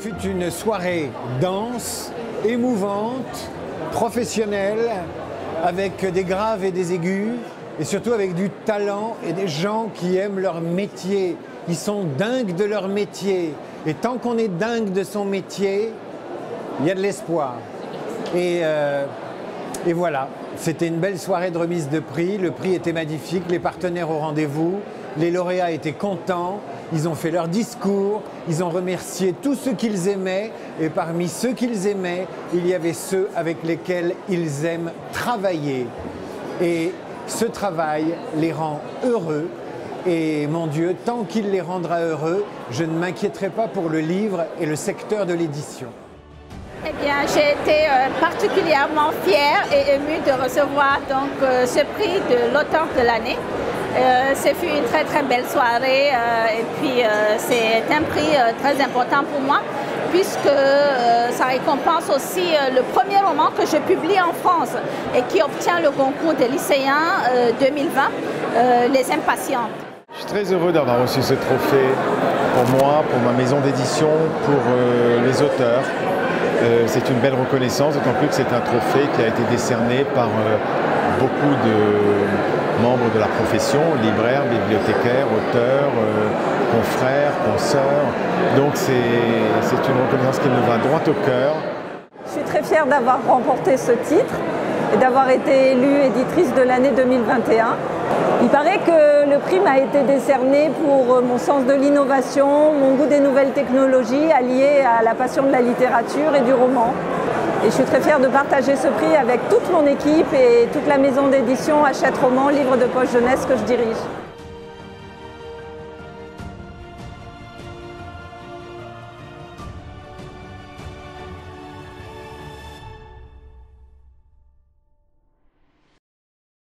C'est une soirée dense, émouvante, professionnelle, avec des graves et des aigus, et surtout avec du talent et des gens qui aiment leur métier. Ils sont dingues de leur métier. Et tant qu'on est dingue de son métier, il y a de l'espoir. Et, euh, et voilà, c'était une belle soirée de remise de prix. Le prix était magnifique, les partenaires au rendez-vous, les lauréats étaient contents. Ils ont fait leur discours, ils ont remercié tous ceux qu'ils aimaient, et parmi ceux qu'ils aimaient, il y avait ceux avec lesquels ils aiment travailler. Et ce travail les rend heureux, et mon Dieu, tant qu'il les rendra heureux, je ne m'inquiéterai pas pour le livre et le secteur de l'édition. Eh bien, j'ai été euh, particulièrement fière et émue de recevoir donc euh, ce prix de l'auteur de l'année. Euh, ce fut une très très belle soirée et puis c'est un prix très important pour moi puisque ça récompense aussi le premier roman que je publie en France et qui obtient le concours des lycéens 2020, Les Impatientes. Je suis très heureux d'avoir reçu ce trophée pour moi, pour ma maison d'édition, pour les auteurs. Euh, c'est une belle reconnaissance, d'autant plus que c'est un trophée qui a été décerné par euh, beaucoup de membres de la profession, libraires, bibliothécaires, auteurs, euh, confrères, consoeurs. Donc c'est une reconnaissance qui me va droit au cœur. Je suis très fière d'avoir remporté ce titre et d'avoir été élue éditrice de l'année 2021. Il paraît que le prix m'a été décerné pour mon sens de l'innovation, mon goût des nouvelles technologies allié à la passion de la littérature et du roman. Et je suis très fière de partager ce prix avec toute mon équipe et toute la maison d'édition Hachette Roman, livre de poche jeunesse que je dirige.